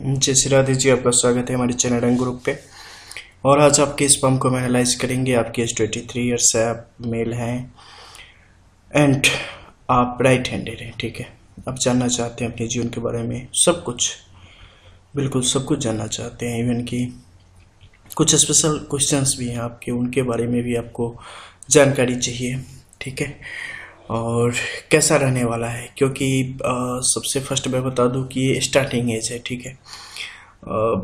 जय श्री राधे जी, आपका स्वागत है हमारे चैनल रंग ग्रुप पे। और आज आपके इस पम्प को हम एनालाइज करेंगे। आपकी एज ट्वेंटी थ्री ईयर्स है आप मेल हैं। एंड आप राइट हैंडेड हैं, ठीक है? आप जानना चाहते हैं अपने जीवन के बारे में सब कुछ। बिल्कुल सब कुछ जानना चाहते हैं। इवन कि कुछ स्पेशल क्वेश्चंस भी हैं आपके, उनके बारे में भी आपको जानकारी चाहिए, ठीक है? और कैसा रहने वाला है? क्योंकि आ, सबसे फ़र्स्ट मैं बता दूँ कि ये स्टार्टिंग एज है ठीक है? आ,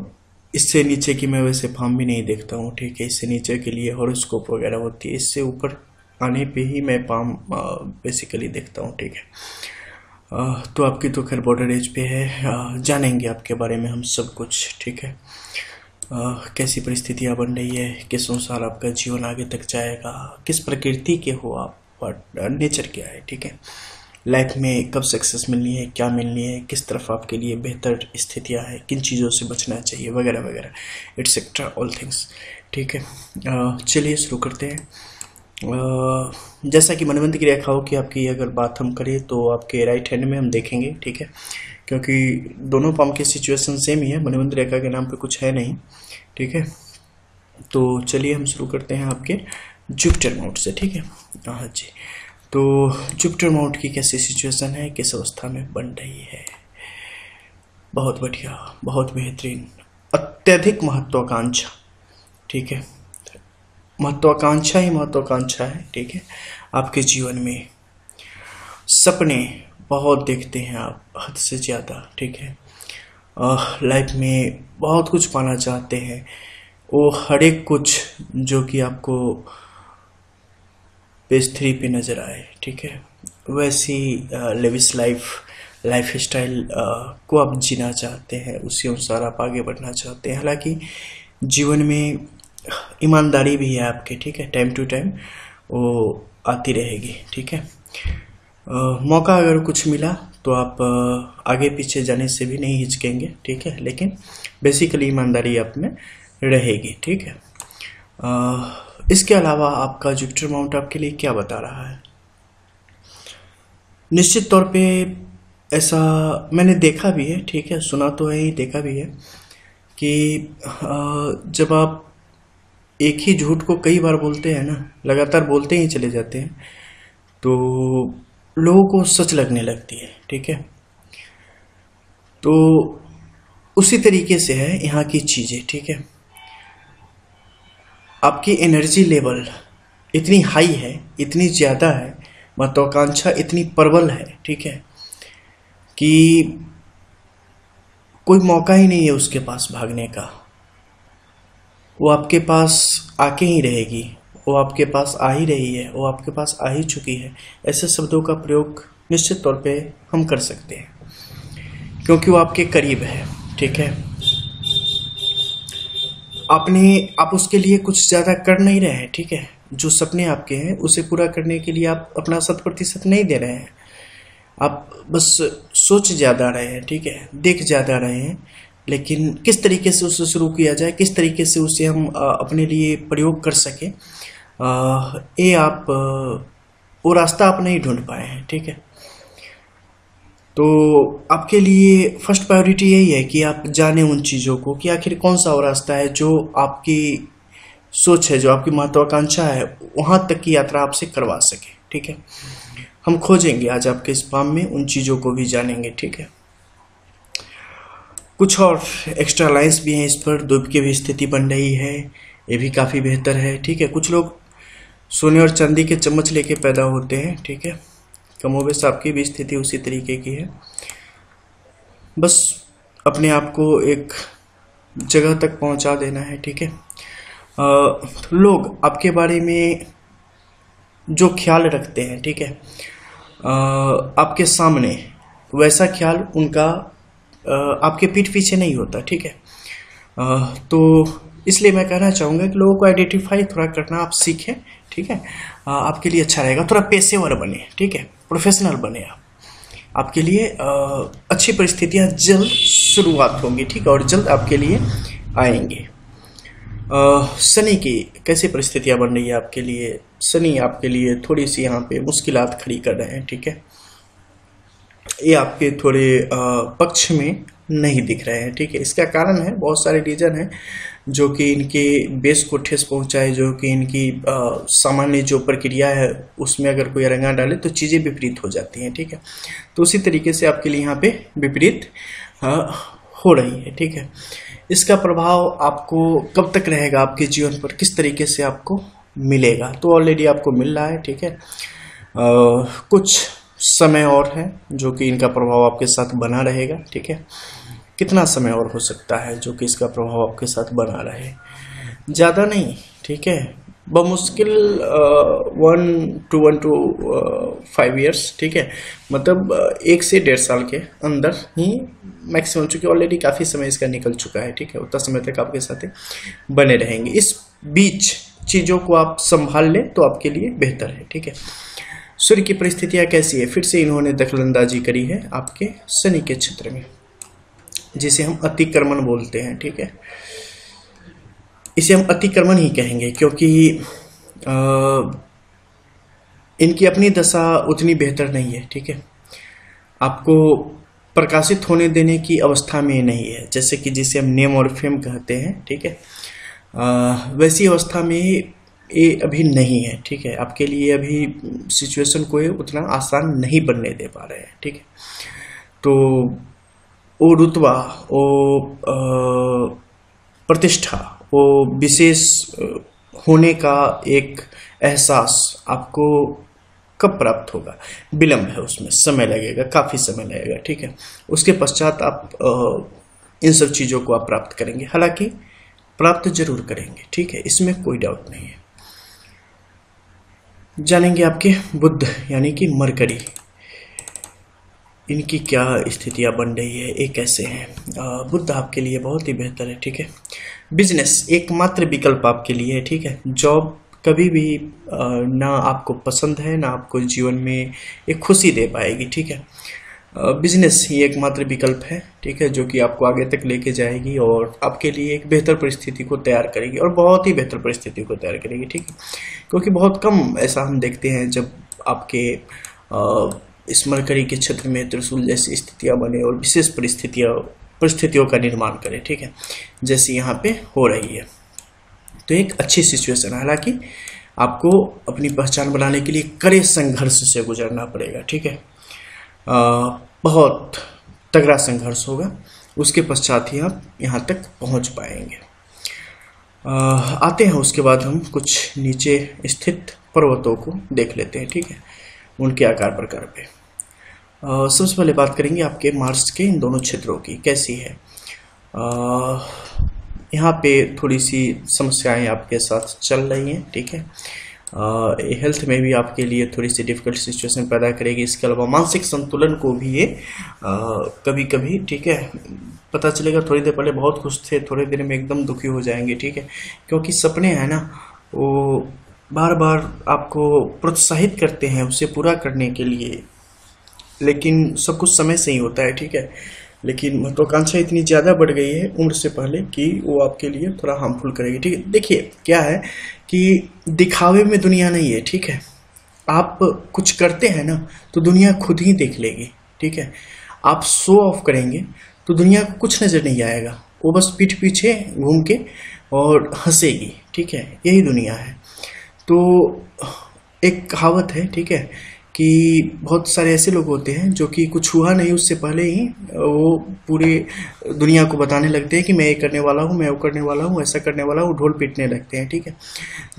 इससे नीचे की मैं वैसे फॉर्म भी नहीं देखता हूँ ठीक है? इससे नीचे के लिए हॉरोस्कोप वगैरह होती है। इससे ऊपर आने पे ही मैं पाम बेसिकली देखता हूँ ठीक है? तो आपकी तो खैर बॉर्डर एज पे है। आ, जानेंगे आपके बारे में हम सब कुछ ठीक है? आ, कैसी परिस्थितियाँ बन रही है? किस अनुसार आपका जीवन आगे तक जाएगा? किस प्रकृति के हो आप? और नेचर क्या है, ठीक है? लाइफ में कब सक्सेस मिलनी है, क्या मिलनी है, किस तरफ़ आपके लिए बेहतर स्थितियाँ हैं, किन चीज़ों से बचना चाहिए, वगैरह वगैरह इट्सेट्रा ऑल थिंग्स ठीक है? चलिए शुरू करते हैं। जैसा कि मनवंत की रेखाओं की आपकी अगर बात हम करें तो आपके राइट हैंड में हम देखेंगे, ठीक है? क्योंकि दोनों पाम की सिचुएशन सेम ही है मनवंत रेखा के नाम पे कुछ है नहीं, ठीक है? तो चलिए हम शुरू करते हैं आपके जुपिटर माउंट से, ठीक है? हाँ जी। तो जुपिटर माउंट की कैसी सिचुएशन है? किस अवस्था में बन रही है? बहुत बढ़िया, बहुत बेहतरीन, अत्यधिक महत्वाकांक्षा, ठीक है? महत्वाकांक्षा ही महत्वाकांक्षा है, ठीक है? आपके जीवन में सपने बहुत देखते हैं आप, हद से ज़्यादा, ठीक है? लाइफ में बहुत कुछ पाना चाहते हैं। वो हर एक कुछ जो कि आपको पेज थ्री पे नज़र आए ठीक है? वैसी लेविस लाइफ लाइफ स्टाइल को आप जीना चाहते हैं उसी अनुसार आप आगे बढ़ना चाहते हैं। हालाँकि जीवन में ईमानदारी भी है आपके ठीक है? टाइम टू टाइम वो आती रहेगी ठीक है? आ, मौका अगर कुछ मिला तो आप आगे पीछे जाने से भी नहीं हिचकेंगे ठीक है? लेकिन बेसिकली ईमानदारी आप में रहेगी ठीक है? आ, इसके अलावा आपका जुपिटर माउंट आपके लिए क्या बता रहा है? निश्चित तौर पे ऐसा मैंने देखा भी है, ठीक है, सुना तो है ही, देखा भी है कि जब आप एक ही झूठ को कई बार बोलते हैं ना, लगातार बोलते ही चले जाते हैं तो लोगों को सच लगने लगती है, ठीक है? तो उसी तरीके से है यहाँ की चीज़ें, ठीक है? आपकी एनर्जी लेवल इतनी हाई है, इतनी ज़्यादा है, महत्वाकांक्षा इतनी प्रबल है, ठीक है, कि कोई मौका ही नहीं है उसके पास भागने का। वो आपके पास आके ही रहेगी, वो आपके पास आ ही रही है, वो आपके पास आ ही चुकी है, ऐसे शब्दों का प्रयोग निश्चित तौर पे हम कर सकते हैं, क्योंकि वो आपके करीब है, ठीक है। आपने आप उसके लिए कुछ ज़्यादा कर नहीं रहे हैं, ठीक है? जो सपने आपके हैं, उसे पूरा करने के लिए आप अपना शत प्रतिशत नहीं दे रहे हैं। आप बस सोच ज़्यादा रहे हैं, ठीक है? देख ज़्यादा रहे हैं, लेकिन किस तरीके से उसे शुरू किया जाए, किस तरीके से उसे हम अपने लिए प्रयोग कर सकें ये आप वो रास्ता आप नहीं ढूंढ पाए हैं, ठीक है? तो आपके लिए फ़र्स्ट प्रायोरिटी यही है कि आप जाने उन चीज़ों को कि आखिर कौन सा वो रास्ता है जो आपकी सोच है, जो आपकी महत्वाकांक्षा है, वहाँ तक की यात्रा आपसे करवा सके, ठीक है? हम खोजेंगे आज आपके इस फार्म में, उन चीज़ों को भी जानेंगे, ठीक है? कुछ और एक्स्ट्रा लाइन्स भी हैं इस पर दुब की भी स्थिति बन रही है, ये भी काफ़ी बेहतर है, ठीक है? कुछ लोग सोने और चांदी के चम्मच लेके पैदा होते हैं, ठीक है? कमोबेश आपकी भी स्थिति उसी तरीके की है। बस अपने आप को एक जगह तक पहुँचा देना है ठीक है? लोग आपके बारे में जो ख्याल रखते हैं ठीक है? आपके सामने वैसा ख्याल उनका आ, आपके पीठ पीछे नहीं होता ठीक है? आ, तो इसलिए मैं कहना चाहूँगा कि लोगों को आइडेंटिफाई थोड़ा करना आप सीखें ठीक है? आपके लिए अच्छा रहेगा थोड़ा पेशेवर बने ठीक है? प्रोफेशनल बने आप। आपके लिए अच्छी परिस्थितियाँ जल्द शुरुआत होंगी, ठीक है? और जल्द आपके लिए आएँगे। शनि की कैसी परिस्थितियाँ बन रही है आपके लिए? शनि आपके लिए थोड़ी सी यहाँ पे मुश्किल खड़ी कर रहे हैं, ठीक है? ये आपके थोड़े पक्ष में नहीं दिख रहे हैं, ठीक है? इसका कारण है, बहुत सारे रीजन है। जो कि इनके बेस को ठेस पहुँचाए जो कि इनकी सामान्य जो प्रक्रिया है उसमें अगर कोई रंगा डाले तो चीज़ें विपरीत हो जाती हैं ठीक है? तो उसी तरीके से आपके लिए यहाँ पे विपरीत हो रही है ठीक है? इसका प्रभाव आपको कब तक रहेगा आपके जीवन पर? किस तरीके से आपको मिलेगा? तो ऑलरेडी आपको मिल रहा है ठीक है? आ, कुछ समय और है जो कि इनका प्रभाव आपके साथ बना रहेगा ठीक है? कितना समय और हो सकता है जो कि इसका प्रभाव आपके साथ बना रहे? ज़्यादा नहीं, ठीक है? बमुश्किल one two one two five years ठीक है? मतलब एक से डेढ़ साल के अंदर ही मैक्सिमम चूँकि ऑलरेडी काफ़ी समय इसका निकल चुका है, ठीक है? उतना समय तक आपके साथ बने रहेंगे। इस बीच चीज़ों को आप संभाल लें तो आपके लिए बेहतर है, ठीक है? सूर्य की परिस्थितियाँ कैसी है? फिर से इन्होंने दखलंदाजी करी है आपके शनि के क्षेत्र में। जिसे हम अतिक्रमण बोलते हैं ठीक है? इसे हम अतिक्रमण ही कहेंगे क्योंकि आ, इनकी अपनी दशा उतनी बेहतर नहीं है ठीक है? आपको प्रकाशित होने देने की अवस्था में नहीं है जैसे कि जिसे हम नेम और फेम कहते हैं ठीक है? आ, वैसी अवस्था में ये अभी नहीं है ठीक है? आपके लिए अभी सिचुएशन को उतना आसान नहीं बनने दे पा रहे हैं ठीक है? तो वो रुतबा वो प्रतिष्ठा वो विशेष होने का एक एहसास आपको कब प्राप्त होगा? विलम्ब है उसमें, समय लगेगा, काफ़ी समय लगेगा, ठीक है? उसके पश्चात आप इन सब चीज़ों को आप प्राप्त करेंगे। हालाँकि प्राप्त ज़रूर करेंगे, ठीक है? इसमें कोई डाउट नहीं है। जानेंगे आपके बुद्ध, यानी कि मरकरी। इनकी क्या स्थितियाँ बन रही है, ये कैसे हैं? बुद्ध आपके लिए बहुत ही बेहतर है, ठीक है? बिज़नेस एकमात्र विकल्प आपके लिए है ठीक है? जॉब कभी भी ना आपको पसंद है, ना आपको जीवन में एक खुशी दे पाएगी, ठीक है? बिज़नेस ही एकमात्र विकल्प है, ठीक है, जो कि आपको आगे तक लेके जाएगी और आपके लिए एक बेहतर परिस्थिति को तैयार करेगी और बहुत ही बेहतर परिस्थिति को तैयार करेगी, ठीक है? क्योंकि बहुत कम ऐसा हम देखते हैं जब आपके इस मरकरी के क्षेत्र में त्रिशूल जैसी स्थितियाँ बने और विशेष परिस्थितियाँ परिस्थितियों का निर्माण करें ठीक है? जैसी यहाँ पे हो रही है। तो एक अच्छी सिचुएशन है। हालाँकि आपको अपनी पहचान बनाने के लिए कड़े संघर्ष से गुजरना पड़ेगा ठीक है? आ, बहुत तगड़ा संघर्ष होगा। उसके पश्चात ही आप यहाँ तक पहुँच पाएँगे। आ, आते हैं। उसके बाद हम कुछ नीचे स्थित पर्वतों को देख लेते हैं ठीक है? उनके आकार प्रकार पे। सबसे पहले बात करेंगे आपके मार्स के इन दोनों क्षेत्रों की, कैसी है? यहाँ पे थोड़ी सी समस्याएँ आपके साथ चल रही हैं, ठीक है? हेल्थ में भी आपके लिए थोड़ी सी डिफ़िकल्ट सिचुएशन पैदा करेगी, इसके अलावा मानसिक संतुलन को भी ये कभी कभी ठीक है, पता चलेगा, थोड़ी देर पहले बहुत खुश थे, थोड़ी देर में एकदम दुखी हो जाएँगे, ठीक है? क्योंकि सपने हैं ना, वो बार बार आपको प्रोत्साहित करते हैं उसे पूरा करने के लिए लेकिन सब कुछ समय से ही होता है, ठीक है? लेकिन महत्वाकांक्षा इतनी ज़्यादा बढ़ गई है उम्र से पहले कि वो आपके लिए थोड़ा हार्मफुल करेगी, ठीक है? देखिए, क्या है कि दिखावे में दुनिया नहीं है, ठीक है? आप कुछ करते हैं ना तो दुनिया खुद ही देख लेगी, ठीक है? आप शो ऑफ़ करेंगे तो दुनिया को कुछ नज़र नहीं आएगा। वो बस पीठ पीछे घूम के और हंसेगी, ठीक है? यही दुनिया है। तो एक कहावत है, ठीक है? कि बहुत सारे ऐसे लोग होते हैं जो कि कुछ हुआ नहीं उससे पहले ही, वो पूरे दुनिया को बताने लगते हैं कि मैं ये करने वाला हूँ, मैं वो करने वाला हूँ, ऐसा करने वाला हूँ ढोल पीटने लगते हैं, ठीक है?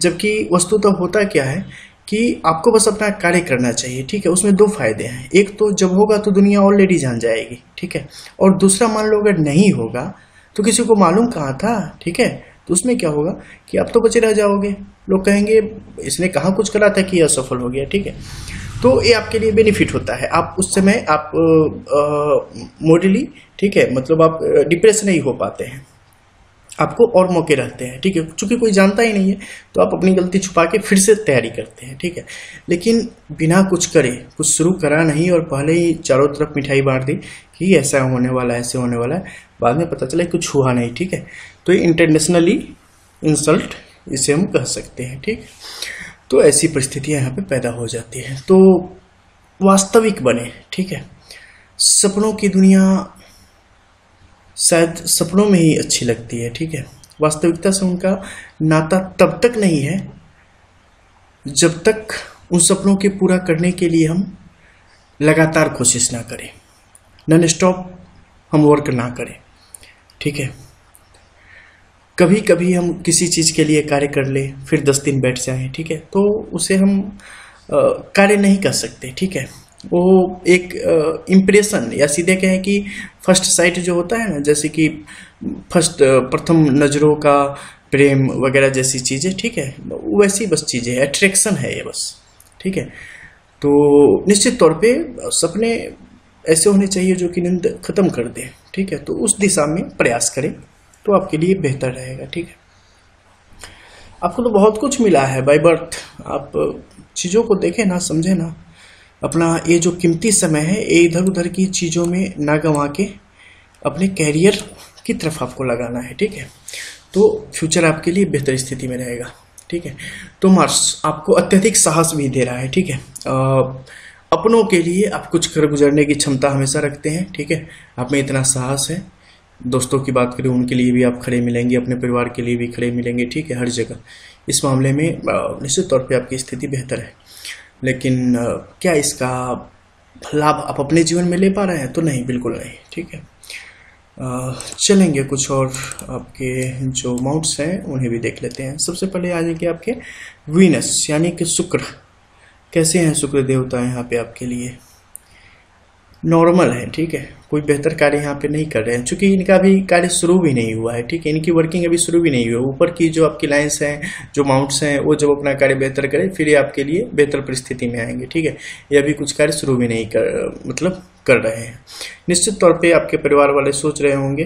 जबकि वस्तु तो होता क्या है कि आपको बस अपना कार्य करना चाहिए, ठीक है? उसमें दो फ़ायदे हैं। एक तो जब होगा तो दुनिया ऑलरेडी जान जाएगी, ठीक है? और दूसरा मान लो अगर नहीं होगा तो किसी को मालूम कहाँ था, ठीक है? तो उसमें क्या होगा कि आप तो बचे रह जाओगे। लोग कहेंगे, इसने कहाँ कुछ करा था कि असफल हो गया, ठीक है? तो ये आपके लिए बेनिफिट होता है। आप उस समय आप मोडली ठीक है मतलब आप डिप्रेस नहीं हो पाते हैं। आपको और मौके रहते हैं, ठीक है। चूँकि कोई जानता ही नहीं है तो आप अपनी गलती छुपा के फिर से तैयारी करते हैं, ठीक है। लेकिन बिना कुछ करे, कुछ शुरू करा नहीं और पहले ही चारों तरफ़ मिठाई बांट दी कि ऐसा होने वाला है, ऐसे होने वाला है, बाद में पता चला कुछ हुआ नहीं, ठीक है। तो ये इंटरनेशनली इंसल्ट इसे हम कह सकते हैं, ठीक तो ऐसी परिस्थितियाँ यहाँ पे पैदा हो जाती हैं। तो वास्तविक बने, ठीक है? सपनों की दुनिया शायद सपनों में ही अच्छी लगती है, ठीक है? वास्तविकता से उनका नाता तब तक नहीं है जब तक उन सपनों के पूरा करने के लिए हम लगातार कोशिश ना करें। नन स्टॉप हम वर्क ना करें, ठीक है? कभी कभी हम किसी चीज़ के लिए कार्य कर ले, फिर दस दिन बैठ जाएँ, ठीक है? तो उसे हम कार्य नहीं कर सकते, ठीक है? वो एक इम्प्रेशन या सीधे कहें कि फ़र्स्ट साइट जो होता है ना, जैसे कि फ़र्स्ट प्रथम नज़रों का प्रेम वगैरह जैसी चीज़ें, ठीक है? वैसी बस चीज़ें हैं अट्रैक्शन है ये बस, ठीक है? तो निश्चित तौर पे सपने ऐसे होने चाहिए जो कि नींद खत्म कर दे, ठीक है? तो उस दिशा में प्रयास करें। तो आपके लिए बेहतर रहेगा, ठीक है? आपको तो बहुत कुछ मिला है बाई बर्थ आप चीज़ों को देखें ना, समझें ना। अपना ये जो कीमती समय है, ये इधर उधर की चीज़ों में ना गंवा के अपने कैरियर की तरफ़ आपको लगाना है, ठीक है? तो फ्यूचर आपके लिए बेहतर स्थिति में रहेगा, ठीक है? तो मार्स आपको अत्यधिक साहस भी दे रहा है, ठीक है? अपनों के लिए आप कुछ कर गुजरने की क्षमता हमेशा रखते हैं, ठीक है? आप में इतना साहस है। दोस्तों की बात करें, उनके लिए भी आप खड़े मिलेंगे, अपने परिवार के लिए भी खड़े मिलेंगे, ठीक है, हर जगह। इस मामले में निश्चित तौर पे आपकी स्थिति बेहतर है। लेकिन क्या इसका लाभ आप अपने जीवन में ले पा रहे हैं? तो नहीं, बिल्कुल नहीं, ठीक है। चलेंगे कुछ और आपके जो माउंट्स हैं, उन्हें भी देख लेते हैं। सबसे पहले आ जाएँगे आपके वीनस यानी कि शुक्र। कैसे हैं शुक्र देवता यहाँ पे आपके लिए? नॉर्मल है, ठीक है? कोई बेहतर कार्य यहाँ पे नहीं कर रहे हैं। चूँकि इनका भी कार्य शुरू भी नहीं हुआ है, ठीक है? इनकी वर्किंग अभी शुरू भी नहीं हुआ ऊपर की जो आपकी लाइन्स हैं, जो माउंट्स हैं, वो जब अपना कार्य बेहतर करें, फिर ये आपके लिए बेहतर परिस्थिति में आएँगे, ठीक है? ये अभी कुछ कार्य शुरू भी नहीं कर मतलब कर रहे हैं। निश्चित तौर पर आपके परिवार वाले सोच रहे होंगे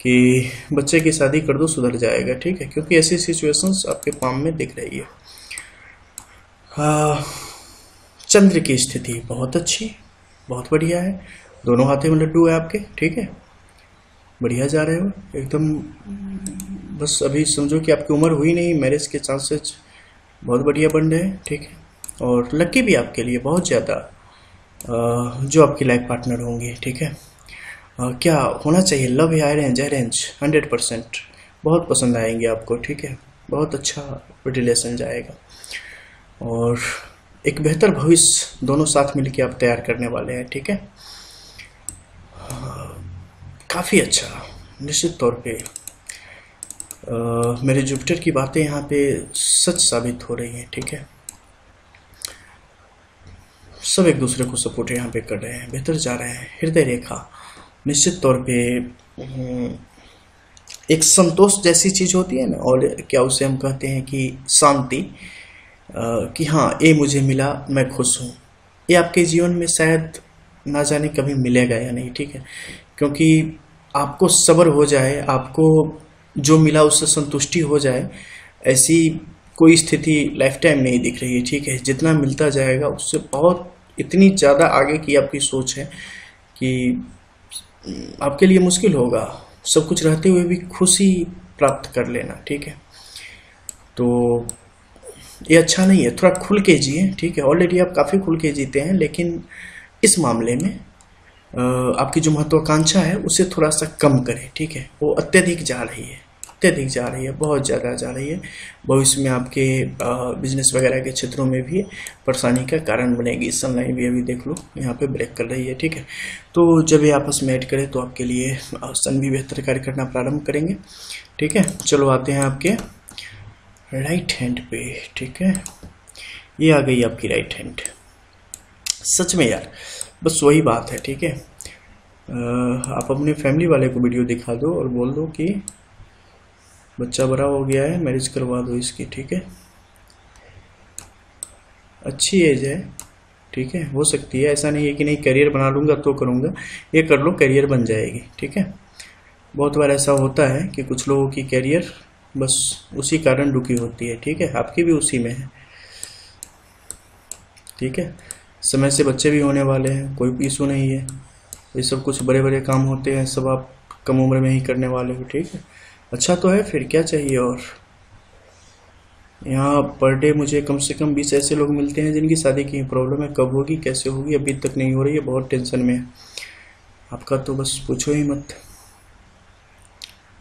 कि बच्चे की शादी कर दो, सुधर जाएगा, ठीक है? क्योंकि ऐसी सिचुएशंस आपके पाम में दिख रही है। चंद्र की स्थिति बहुत अच्छी बहुत बढ़िया है। दोनों हाथे में लड्डू है आपके, ठीक है? बढ़िया जा रहे हो, एकदम, बस अभी समझो कि आपकी उम्र हुई नहीं मैरिज के चांसेस बहुत बढ़िया बन रहे हैं, ठीक है? और लकी भी आपके लिए बहुत ज़्यादा जो आपकी लाइफ पार्टनर होंगे, ठीक है? क्या होना चाहिए? लव या अरेंज अरेंज हंड्रेड परसेंट बहुत पसंद आएँगे आपको, ठीक है? बहुत अच्छा रिलेशन जाएगा। और एक बेहतर भविष्य दोनों साथ मिलकर आप तैयार करने वाले हैं ठीक है? काफ़ी अच्छा निश्चित तौर पे। आ, मेरे जुपिटर की बातें यहाँ पे सच साबित हो रही हैं ठीक है? सब एक दूसरे को सपोर्ट यहाँ पे कर रहे हैं बेहतर जा रहे हैं। हृदय रेखा निश्चित तौर पे हम्म, एक संतोष जैसी चीज़ होती है ना और क्या उसे हम कहते हैं कि शांति। कि हाँ ये मुझे मिला, मैं खुश हूँ। ये आपके जीवन में शायद ना जाने कभी मिलेगा या नहीं, ठीक है? क्योंकि आपको सब्र हो जाए, आपको जो मिला उससे संतुष्टि हो जाए, ऐसी कोई स्थिति लाइफ टाइम नहीं दिख रही है ठीक है? जितना मिलता जाएगा, उससे बहुत इतनी ज़्यादा आगे की आपकी सोच है कि आपके लिए मुश्किल होगा। सब कुछ रहते हुए भी खुशी प्राप्त कर लेना, ठीक है? तो ये अच्छा नहीं है, थोड़ा खुल के जिए, ठीक है? ऑलरेडी आप काफ़ी खुल के जीते हैं, लेकिन इस मामले में आपकी जो महत्वाकांक्षा है, उसे थोड़ा सा कम करें, ठीक है? वो अत्यधिक जा रही है, अत्यधिक जा रही है, बहुत ज़्यादा जा रही है। भविष्य में आपके बिज़नेस वगैरह के क्षेत्रों में भी परेशानी का कारण बनेगी। इस सनलाइन भी अभी देख लो, यहाँ पे ब्रेक कर रही है, ठीक है? तो जब ये आपस में ऐड करें तो आपके लिए सन भी बेहतर कार्य करना प्रारंभ करेंगे, ठीक है? चलो आते हैं आपके राइट हैंड पे, ठीक है? ये आ गई आपकी राइट हैंड। सच में यार, बस वही बात है, ठीक है? आप अपने फैमिली वाले को वीडियो दिखा दो और बोल दो कि बच्चा बड़ा हो गया है, मैरिज करवा दो इसकी, ठीक है? अच्छी एज है, ठीक है? हो सकती है, ऐसा नहीं है कि नहीं, करियर बना लूँगा तो करूँगा, ये कर लो, करियर बन जाएगी, ठीक है? बहुत बार ऐसा होता है कि कुछ लोगों की करियर बस उसी कारण रुकी होती है, ठीक है? आपकी भी उसी में है। ठीक है? समय से बच्चे भी होने वाले हैं, कोई इशू नहीं है। ये सब कुछ बड़े बड़े काम होते हैं, सब आप कम उम्र में ही करने वाले हो, ठीक है? अच्छा तो है फिर, क्या चाहिए और? यहाँ पर डे मुझे कम से कम बीस ऐसे लोग मिलते हैं जिनकी शादी की प्रॉब्लम है। कब होगी, कैसे होगी, अभी तक नहीं हो रही है, बहुत टेंशन में है। आपका तो बस पूछो ही मत।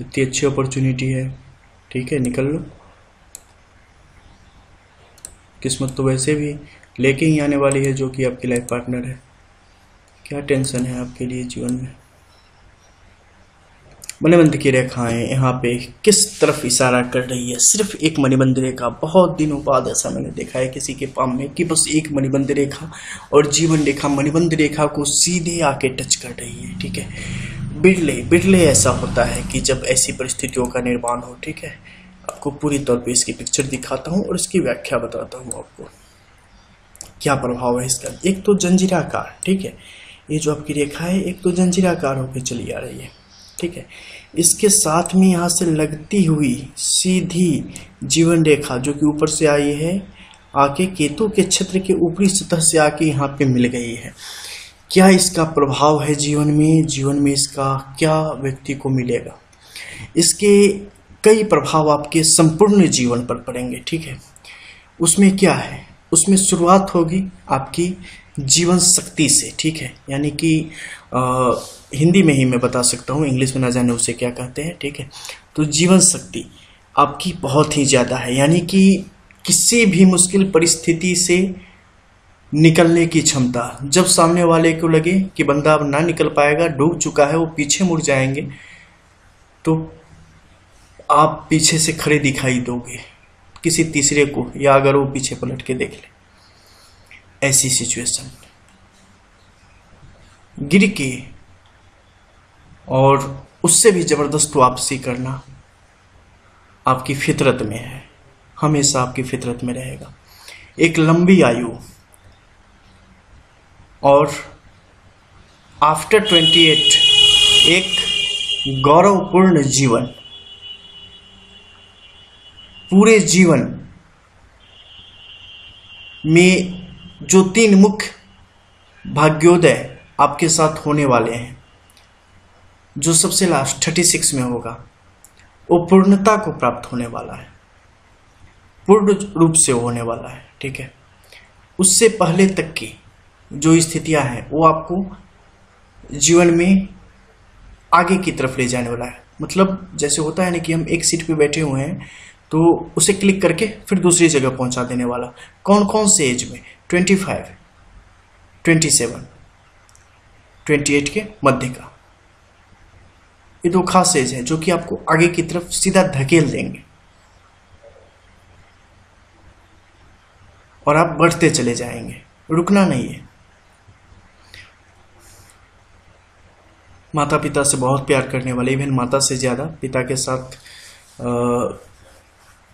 इतनी अच्छी अपॉर्चुनिटी है। ठीक है, निकल लो। किस्मत तो वैसे भी लेके ही आने वाली है, जो कि आपकी लाइफ पार्टनर है। क्या टेंशन है आपके लिए जीवन में? मणिबंध की रेखाएँ यहाँ पे किस तरफ़ इशारा कर रही है? सिर्फ़ एक मणिबंध रेखा। बहुत दिनों बाद ऐसा मैंने देखा है किसी के पाम में कि बस एक मणिबंध रेखा और जीवन रेखा मणिबंध रेखा को सीधे आके टच कर रही है, ठीक है? बिरले बिरले ऐसा होता है कि जब ऐसी परिस्थितियों का निर्माण हो, ठीक है? आपको पूरी तौर पे इसकी पिक्चर दिखाता हूँ और इसकी व्याख्या बताता हूँ आपको। क्या प्रभाव है इसका? एक तो जंजीराकार, ठीक है? ये जो आपकी रेखा है, एक तो जंजीराकार होकर चली आ रही है, ठीक है? इसके साथ में यहाँ से लगती हुई सीधी जीवन रेखा जो कि ऊपर से आई है आके केतु के क्षेत्र के ऊपरी सतह से आके यहाँ पे मिल गई है। क्या इसका प्रभाव है जीवन में? जीवन में इसका क्या व्यक्ति को मिलेगा? इसके कई प्रभाव आपके संपूर्ण जीवन पर पड़ेंगे, ठीक है? उसमें क्या है? उसमें शुरुआत होगी आपकी जीवन शक्ति से, ठीक है? यानी कि हिंदी में ही मैं बता सकता हूँ, इंग्लिश में ना जाने उसे क्या कहते हैं, ठीक है? तो जीवन शक्ति आपकी बहुत ही ज़्यादा है। यानी कि किसी भी मुश्किल परिस्थिति से निकलने की क्षमता। जब सामने वाले को लगे कि बंदा अब ना निकल पाएगा, डूब चुका है, वो पीछे मुड़ जाएँगे तो आप पीछे से खड़े दिखाई दोगे किसी तीसरे को, या अगर वो पीछे पलट के देख ले। ऐसी सिचुएशन। गिर के और उससे भी ज़बरदस्त वापसी करना आपकी फितरत में है। हमेशा आपकी फितरत में रहेगा। एक लंबी आयु और आफ्टर 28 एक गौरवपूर्ण जीवन, पूरे जीवन में जो तीन मुख्य भाग्योदय आपके साथ होने वाले हैं, जो सबसे लास्ट थर्टी सिक्स में होगा, वो पूर्णता को प्राप्त होने वाला है, पूर्ण रूप से होने वाला है, ठीक है? उससे पहले तक की जो स्थितियाँ हैं, वो आपको जीवन में आगे की तरफ़ ले जाने वाला है। मतलब जैसे होता है ना कि हम एक सीट पे बैठे हुए हैं तो उसे क्लिक करके फिर दूसरी जगह पहुँचा देने वाला। कौन कौन से एज में? Twenty five, twenty seven, twenty eight के मध्य का। ये दो खास एज है जो कि आपको आगे की तरफ़ सीधा धकेल देंगे। और आप बढ़ते चले जाएँगे। रुकना नहीं है। माता पिता से बहुत प्यार करने वाले इवन माता से ज़्यादा, पिता के साथ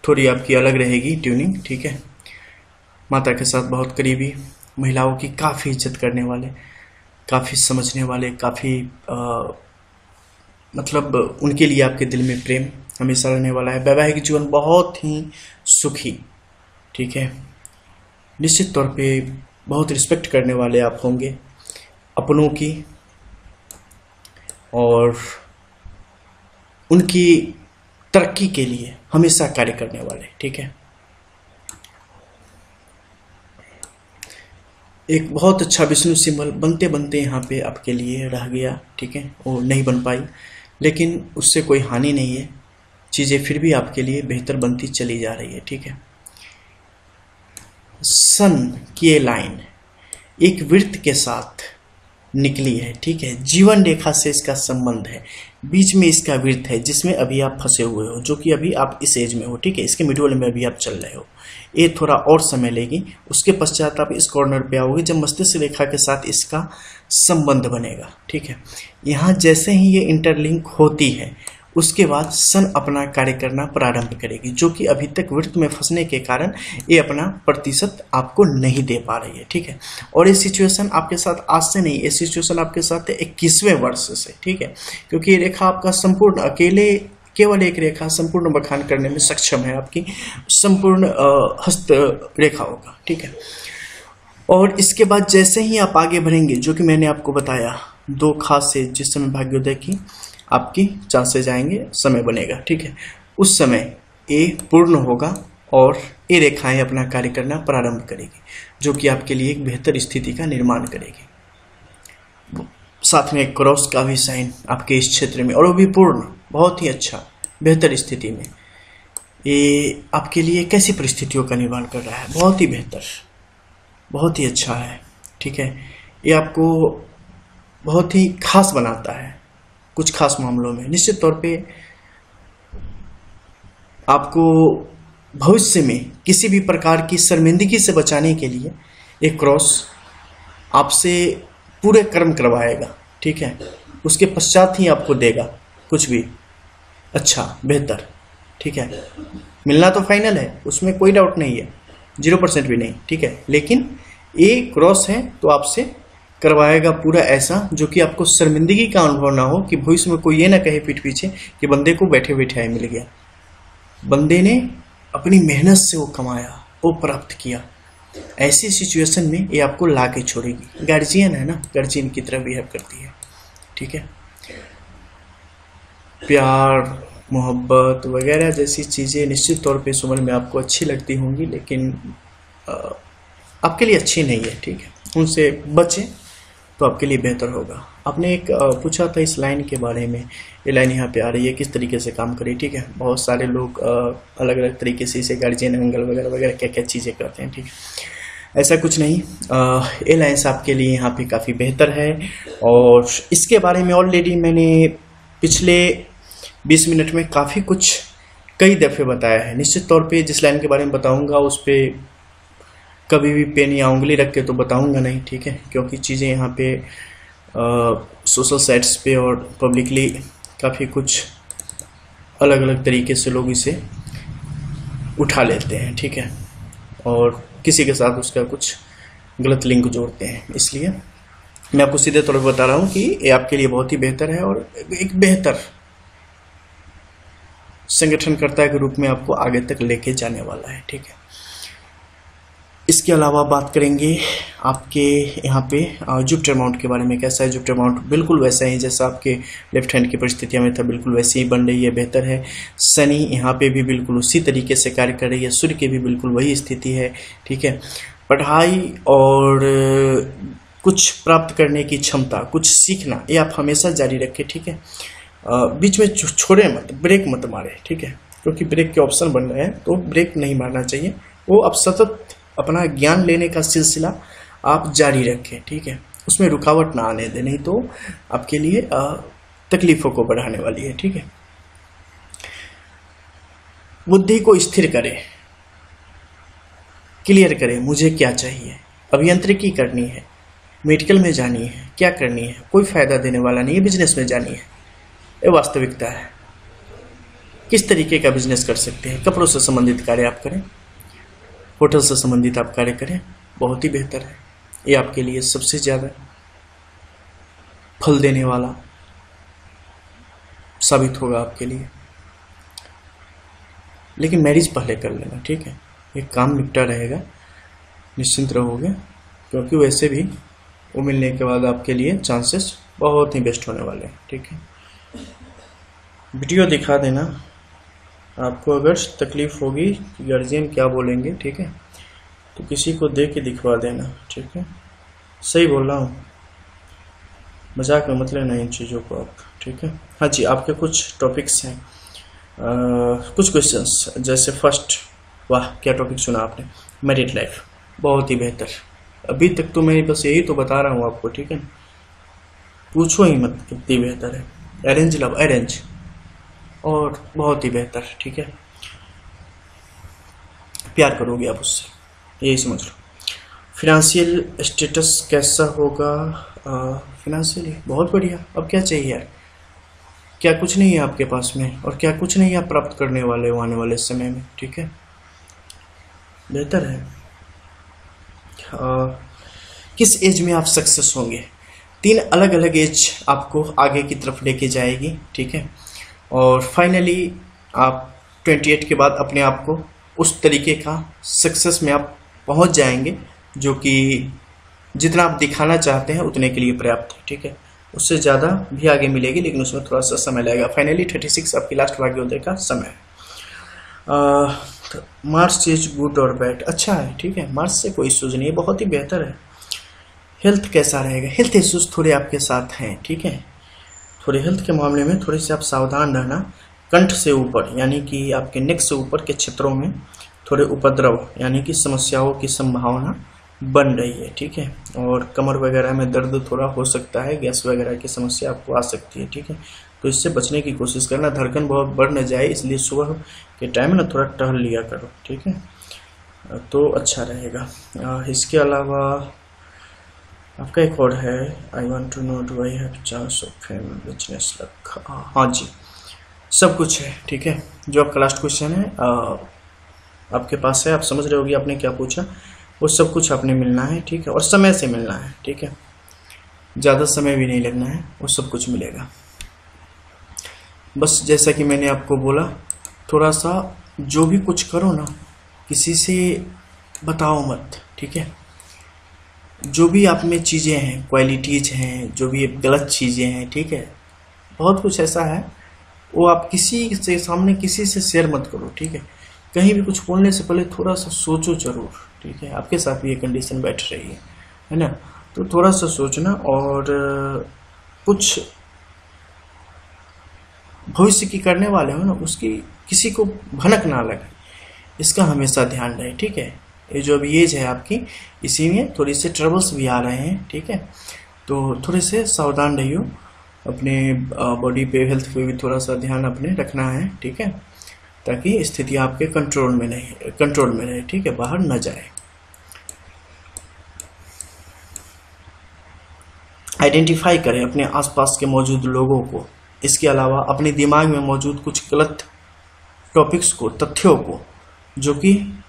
थोड़ी आपकी अलग रहेगी ट्यूनिंग ठीक है? माता के साथ बहुत करीबी, महिलाओं की काफ़ी इज़्ज़त करने वाले, काफ़ी समझने वाले, काफ़ी मतलब उनके लिए आपके दिल में प्रेम हमेशा रहने वाला है। वैवाहिक जीवन बहुत ही सुखी, ठीक है? निश्चित तौर पे बहुत रिस्पेक्ट करने वाले आप होंगे, अपनों की और उनकी तरक्की के लिए हमेशा कार्य करने वाले, ठीक है? एक बहुत अच्छा विष्णु सिंबल बनते बनते यहाँ पे आपके लिए रह गया, ठीक है? वो नहीं बन पाई, लेकिन उससे कोई हानि नहीं है। चीज़ें फिर भी आपके लिए बेहतर बनती चली जा रही है, ठीक है? सन की ये लाइन, एक वृत्त के साथ निकली है, ठीक है? जीवन रेखा से इसका संबंध है। बीच में इसका वृत्त है, जिसमें अभी आप फंसे हुए हो, जो कि अभी आप इस एज में हो, ठीक है? इसके मिडोल में अभी आप चल रहे हो। ये थोड़ा और समय लेगी। उसके पश्चात आप इस कॉर्नर पे आओगे, जब मस्तिष्क रेखा के साथ इसका संबंध बनेगा, ठीक है? यहाँ जैसे ही ये इंटरलिंक होती है उसके बाद सन अपना कार्य करना प्रारंभ करेगी, जो कि अभी तक वृत्त में फंसने के कारण ये अपना प्रतिशत आपको नहीं दे पा रही है, ठीक है? और ये सिचुएशन आपके साथ आज से नहीं, ये सिचुएशन आपके साथ है इक्कीसवें वर्ष से, ठीक है? क्योंकि ये रेखा आपका संपूर्ण अकेले, केवल एक रेखा संपूर्ण बखान करने में सक्षम है आपकी, संपूर्ण हस्त रेखा होगा, ठीक है? और इसके बाद जैसे ही आप आगे बढ़ेंगे, जो कि मैंने आपको बताया, दो खास से जिस समय भाग्योदय की आपकी चांसेस आएँगे समय बनेगा, ठीक है? उस समय ए पूर्ण होगा और ये रेखाएँ अपना कार्य करना प्रारंभ करेगी, जो कि आपके लिए एक बेहतर स्थिति का निर्माण करेगी। साथ में क्रॉस का भी साइन आपके इस क्षेत्र में, और वो भी पूर्ण, बहुत ही अच्छा बेहतर स्थिति में। ये आपके लिए कैसी परिस्थितियों का निर्माण कर रहा है? बहुत ही बेहतर, बहुत ही अच्छा है, ठीक है? ये आपको बहुत ही खास बनाता है। कुछ खास मामलों में। निश्चित तौर पे आपको भविष्य में किसी भी प्रकार की शर्मिंदगी से बचाने के लिए एक क्रॉस आपसे पूरे कर्म करवाएगा, ठीक है? उसके पश्चात ही आपको देगा कुछ भी। अच्छा बेहतर, ठीक है? मिलना तो फाइनल है, उसमें कोई डाउट नहीं है ज़ीरो परसेंट भी नहीं, ठीक है? लेकिन ए क्रॉस है तो आपसे करवाएगा पूरा ऐसा जो कि आपको शर्मिंदगी का अनुभव ना हो कि भविष्य में कोई ये ना कहे पीठ पीछे कि बंदे को बैठे बैठे मिल गया। बंदे ने अपनी मेहनत से वो कमाया, वो प्राप्त किया। ऐसी सिचुएशन में ये आपको ला के छोड़ेगी। गार्जियन है ना, गार्जियन की तरह बिहेव करती है। ठीक है? प्यार, मोहब्बत वगैरह जैसी चीज़ें निश्चित तौर पे इस उम्र में आपको अच्छी लगती होंगी, लेकिन आपके लिए अच्छी नहीं है, ठीक है? उनसे बचें। तो आपके लिए बेहतर होगा। आपने एक पूछा था इस लाइन के बारे में। ये लाइन यहाँ पे आ रही है, किस तरीके से काम करे, ठीक है? बहुत सारे लोग अलग अलग तरीके से इसे गार्जियन एंगल वगैरह वगैरह क्या क्या चीज़ें करते हैं, ठीक है? ऐसा कुछ नहीं। ये लाइन्स आपके लिए यहाँ पे काफ़ी बेहतर है। और इसके बारे में ऑलरेडी मैंने पिछले 20 मिनट में काफ़ी कुछ कई दफ़े बताया है। निश्चित तौर पे जिस लाइन के बारे में बताऊँगा, उस पर कभी भी पेन या उंगली रख के तो बताऊँगा नहीं, ठीक है? क्योंकि चीज़ें यहाँ पे सोशल साइट्स पे और पब्लिकली काफ़ी कुछ अलग अलग तरीके से लोग इसे उठा लेते हैं, ठीक है? और किसी के साथ उसका कुछ गलत लिंक जोड़ते हैं, इसलिए मैं आपको सीधे तौर पर बता रहा हूँ कि ये आपके लिए बहुत ही बेहतर है और एक बेहतर संगठनकर्ता के रूप में आपको आगे तक लेके जाने वाला है, ठीक है? इसके अलावा बात करेंगे आपके यहाँ पे जुपिटर माउंट के बारे में, कैसा है जुपिटर माउंट बिल्कुल वैसा ही जैसा आपके लेफ़्ट हैंड की परिस्थितियाँ में था बिल्कुल वैसे ही बन रही है, बेहतर है। शनि यहाँ पे भी बिल्कुल उसी तरीके से कार्य कर रही है, सूर्य की भी बिल्कुल वही स्थिति है, ठीक है? पढ़ाई और कुछ प्राप्त करने की क्षमता, कुछ सीखना, ये आप हमेशा जारी रखें, ठीक है? बीच में छोड़े मत ब्रेक मत मारे, ठीक है? क्योंकि ब्रेक के ऑप्शन बन रहे हैं तो ब्रेक नहीं मारना चाहिए। वो अब सतत अपना ज्ञान लेने का सिलसिला आप जारी रखें, ठीक है? उसमें रुकावट ना आने दें, नहीं तो आपके लिए तकलीफ़ों को बढ़ाने वाली है, ठीक है? बुद्धि को स्थिर करें, क्लियर करें, मुझे क्या चाहिए? अभियंत्रिकी करनी है, मेडिकल में जानी है, क्या करनी है? कोई फ़ायदा देने वाला नहीं है, बिज़नेस में जानी है। ये वास्तविकता है। किस तरीके का बिज़नेस कर सकते हैं? कपड़ों से संबंधित कार्य आप करें। होटल से संबंधित आप कार्य करें, बहुत ही बेहतर है। ये आपके लिए सबसे ज़्यादा फल देने वाला साबित होगा आपके लिए। लेकिन मैरिज पहले कर लेना, ठीक है? एक काम निपटा रहेगा, निश्चिंत रहोगे, क्योंकि वैसे भी वो मिलने के बाद आपके लिए चांसेस बहुत ही बेस्ट होने वाले हैं, ठीक है? वीडियो दिखा देना। आपको अगर तकलीफ़ होगी, गार्जियन क्या बोलेंगे, ठीक है? तो किसी को दे के दिखवा देना, ठीक है? सही बोल रहा हूँ? मज़ाक में मतलब नहीं इन चीज़ों को आप, ठीक है? हाँ जी, आपके कुछ टॉपिक्स हैं। कुछ क्वेश्चंस जैसे फ़र्स्ट वाह, क्या टॉपिक सुना आपने? मैरिड लाइफ बहुत ही बेहतर। अभी तक तो मैं बस यही तो बता रहा हूँ आपको, ठीक है? पूछो ही मत कितनी बेहतर है। अरेंज लव अरेंज और बहुत ही बेहतर ठीक है? प्यार करोगे आप उससे यही समझ लो। फिनेंशियल स्टेटस कैसा होगा? फिनेंशियली बहुत बढ़िया। अब क्या चाहिए यार? क्या कुछ नहीं है आपके पास में और क्या कुछ नहीं आप प्राप्त करने वाले हो आने वाले समय में ठीक है? बेहतर है। आ, किस एज में आप सक्सेस होंगे? तीन अलग अलग एज आपको आगे की तरफ़ लेके जाएगी ठीक है? और फाइनली आप 28 के बाद अपने आप को उस तरीके का सक्सेस में आप पहुँच जाएँगे, जो कि जितना आप दिखाना चाहते हैं, उतने के लिए पर्याप्त है, ठीक है? उससे ज़्यादा भी आगे मिलेगी, लेकिन उसमें थोड़ा सा समय लगेगा। फाइनली 36 आपकी लास्ट भाग्योदय का समय है। मार्स इज़ गुड और बैड अच्छा है, ठीक है। मार्स से कोई इश्यूज़ नहीं है, बहुत ही बेहतर है। हेल्थ कैसा रहेगा? हेल्थ इश्यूज़ थोड़े आपके साथ हैं, ठीक है? थोड़े हेल्थ के मामले में थोड़े से आप सावधान रहना, कंठ से ऊपर, यानी कि आपके नेक से ऊपर के क्षेत्रों में थोड़े उपद्रव, यानी कि समस्याओं की संभावना बन रही है, ठीक है? और कमर वगैरह में दर्द थोड़ा हो सकता है, गैस वगैरह की समस्या आपको आ सकती है, ठीक है? तो इससे बचने की कोशिश करना, धड़कन बहुत बढ़ न जाए, इसलिए सुबह के टाइम ना थोड़ा टहल लिया करो, ठीक है? तो अच्छा रहेगा। इसके अलावा आपका एक और है। I want to know do I have chance of fame business रखा हाँ जी। सब कुछ है ठीक है? जो आपका लास्ट क्वेश्चन है आ, आपके पास है। आप समझ रहे होगी आपने क्या पूछा। वो सब कुछ आपने मिलना है ठीक है? और समय से मिलना है ठीक है? ज़्यादा समय भी नहीं लगना है वो सब कुछ मिलेगा। बस जैसा कि मैंने आपको बोला थोड़ा सा जो भी कुछ करो ना किसी से बताओ मत ठीक है? जो भी आप में चीज़ें हैं क्वालिटीज़ हैं, जो भी गलत चीज़ें हैं, ठीक है? बहुत कुछ ऐसा है, वो आप किसी से, सामने किसी से शेयर मत करो, ठीक है? कहीं भी कुछ बोलने से पहले थोड़ा सा सोचो ज़रूर, ठीक है? आपके साथ भी ये कंडीशन बैठ रही है है ना? तो थोड़ा सा सोचना और, कुछ भविष्य की करने वाले हो ना, उसकी किसी को भनक ना लगे, इसका हमेशा ध्यान रहे, ठीक है? ये जो अभी एज है आपकी, इसी में थोड़ी से ट्रबल्स भी आ रहे हैं, ठीक है? तो थोड़े से सावधान रहियो। अपने बॉडी पे हेल्थ पे भी थोड़ा सा ध्यान अपने रखना है, ठीक है? ताकि स्थिति आपके कंट्रोल में नहीं कंट्रोल में रहे, ठीक है? बाहर न जाए। आइडेंटिफाई करें अपने आसपास के मौजूद लोगों को। इसके अलावा अपने दिमाग में मौजूद कुछ गलत टॉपिक्स को, तथ्यों को, जो कि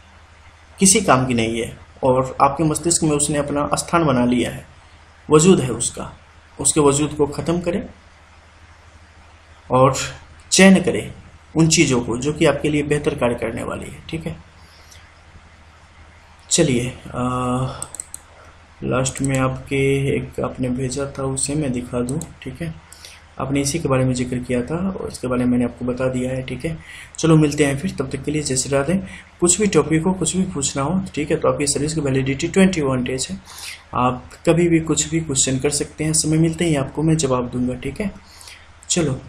किसी काम की नहीं है और आपके मस्तिष्क में उसने अपना स्थान बना लिया है। वजूद है उसका। उसके वजूद को ख़त्म करें और चयन करें उन चीज़ों को जो कि आपके लिए बेहतर कार्य करने वाली है, ठीक है? चलिए लास्ट में आपके एक आपने भेजा था, उसे मैं दिखा दूँ, ठीक है? आपने इसी के बारे में ज़िक्र किया था और इसके बारे में मैंने आपको बता दिया है, ठीक है? चलो मिलते हैं फिर, तब तक के लिए जैसे राधे। कुछ भी टॉपिक हो, कुछ भी पूछना हो, ठीक है तो आपकी सर्विस की वैलिडिटी ट्वेंटी वन डेज़ है। आप कभी भी कुछ भी क्वेश्चन कर सकते हैं, समय मिलते ही आपको मैं जवाब दूँगा, ठीक है? चलो।